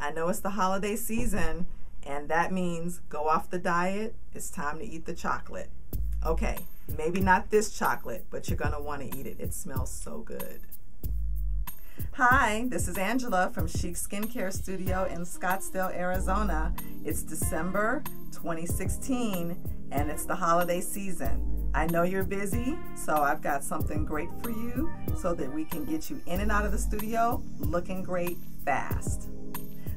I know it's the holiday season, and that means go off the diet. It's time to eat the chocolate. Okay, maybe not this chocolate, but you're going to want to eat it. It smells so good. Hi, this is Angela from Chic Skincare Studio in Scottsdale, Arizona. It's December 2016 and it's the holiday season. I know you're busy, so I've got something great for you so that we can get you in and out of the studio looking great fast.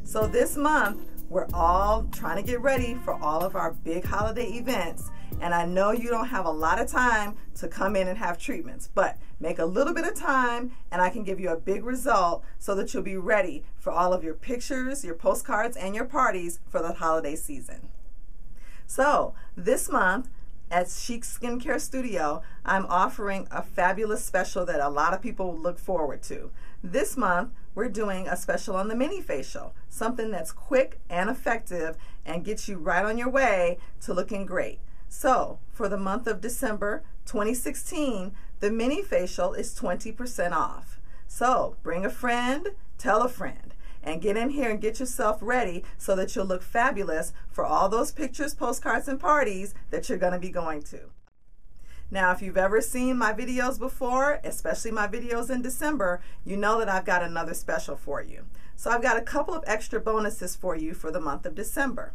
So this month, we're all trying to get ready for all of our big holiday events. And I know you don't have a lot of time to come in and have treatments, but make a little bit of time and I can give you a big result so that you'll be ready for all of your pictures, your postcards, and your parties for the holiday season. So this month, at Chic Skincare Studio, I'm offering a fabulous special that a lot of people look forward to. This month, we're doing a special on the mini facial, something that's quick and effective and gets you right on your way to looking great. So, for the month of December 2016, the mini facial is 20% off. So, bring a friend, tell a friend, and get in here and get yourself ready so that you'll look fabulous for all those pictures, postcards, and parties that you're going to be going to. Now, if you've ever seen my videos before, especially my videos in December, you know that I've got another special for you. So I've got a couple of extra bonuses for you for the month of December.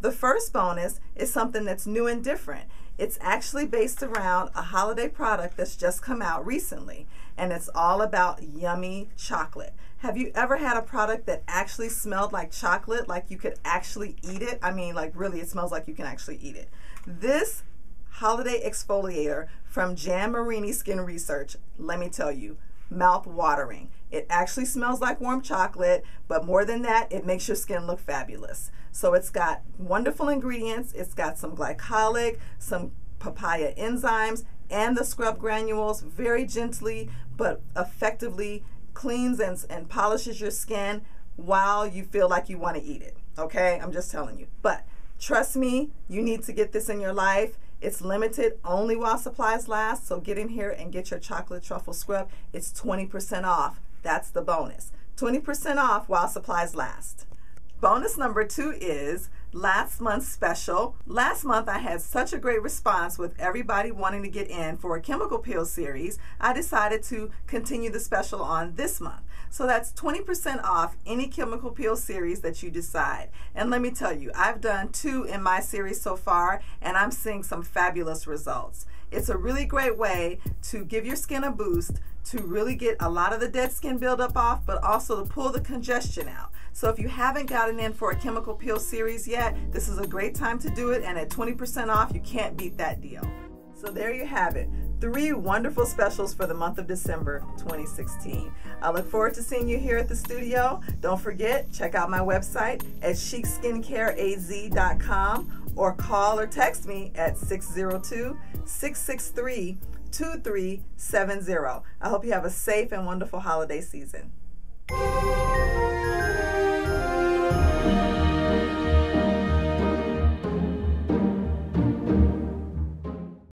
The first bonus is something that's new and different. It's actually based around a holiday product that's just come out recently, and it's all about yummy chocolate. Have you ever had a product that actually smelled like chocolate, like you could actually eat it? I mean, like really, it smells like you can actually eat it. This holiday exfoliator from Jan Marini Skin Research, let me tell you, mouth watering. It actually smells like warm chocolate, but more than that, it makes your skin look fabulous. So it's got wonderful ingredients. It's got some glycolic, some papaya enzymes, and the scrub granules very gently but effectively cleans and, and polishes your skin while you feel like you want to eat it. Okay, I'm just telling you. But trust me, you need to get this in your life. It's limited only while supplies last, so get in here and get your chocolate truffle scrub. It's 20% off. That's the bonus. 20% off while supplies last. Bonus number two is last month's special. Last month I had such a great response with everybody wanting to get in for a chemical peel series, I decided to continue the special on this month. So that's 20% off any chemical peel series that you decide. And let me tell you, I've done two in my series so far and I'm seeing some fabulous results. It's a really great way to give your skin a boost, to really get a lot of the dead skin buildup off, but also to pull the congestion out. So if you haven't gotten in for a chemical peel series yet, this is a great time to do it. And at 20% off, you can't beat that deal. So there you have it. Three wonderful specials for the month of December 2016. I look forward to seeing you here at the studio. Don't forget, check out my website at chicskincareaz.com or call or text me at 602 663 2370. I hope you have a safe and wonderful holiday season.